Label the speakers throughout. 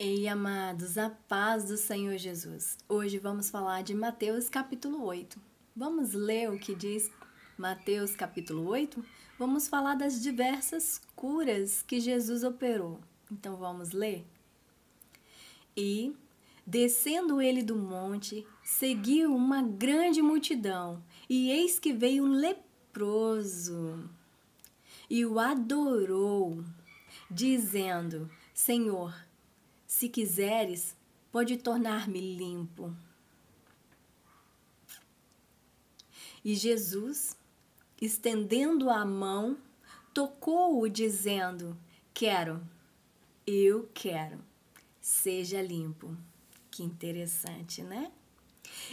Speaker 1: Ei, amados, a paz do Senhor Jesus. Hoje vamos falar de Mateus capítulo 8. Vamos ler o que diz Mateus capítulo 8? Vamos falar das diversas curas que Jesus operou. Então vamos ler? E, descendo ele do monte, seguiu uma grande multidão, e eis que veio um leproso e o adorou, dizendo: Senhor, se quiseres, pode tornar-me limpo. E Jesus, estendendo a mão, tocou-o, dizendo: Quero, eu quero, seja limpo. Que interessante, né?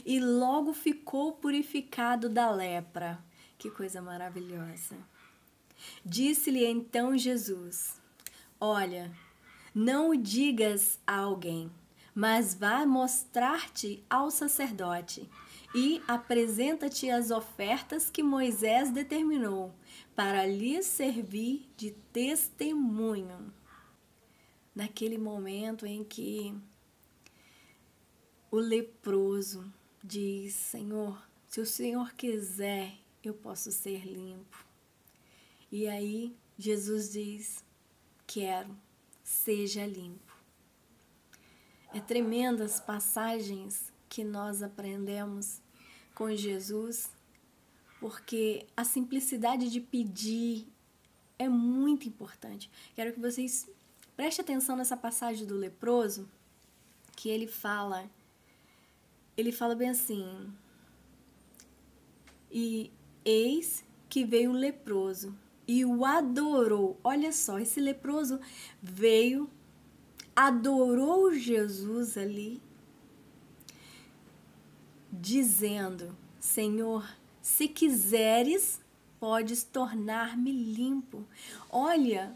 Speaker 1: E logo ficou purificado da lepra. Que coisa maravilhosa. Disse-lhe então Jesus: Olha, não o digas a alguém, mas vá mostrar-te ao sacerdote e apresenta-te as ofertas que Moisés determinou para lhe servir de testemunho. Naquele momento em que o leproso diz: Senhor, se o Senhor quiser, eu posso ser limpo. E aí Jesus diz: Quero seja limpo. É tremendas passagens que nós aprendemos com Jesus, porque a simplicidade de pedir é muito importante. Quero que vocês prestem atenção nessa passagem do leproso, que ele fala, ele fala bem assim: E eis que veio um leproso e o adorou. Olha só, esse leproso veio, adorou Jesus ali, dizendo: Senhor, se quiseres, podes tornar-me limpo. Olha,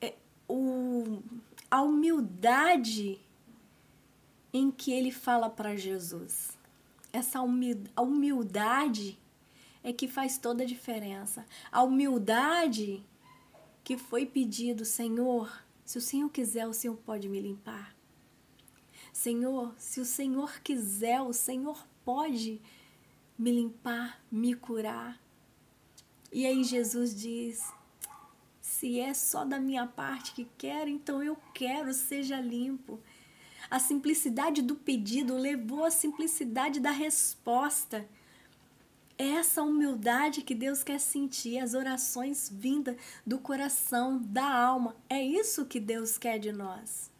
Speaker 1: é, o, a humildade em que ele fala para Jesus. Essa humildade é que faz toda a diferença. A humildade que foi pedido, Senhor, se o Senhor quiser, o Senhor pode me limpar. Senhor, se o Senhor quiser, o Senhor pode me limpar, me curar. E aí Jesus diz: se é só da minha parte que quero, então eu quero, seja limpo. A simplicidade do pedido levou à simplicidade da resposta essa humildade que Deus quer sentir, as orações vindas do coração, da alma. É isso que Deus quer de nós.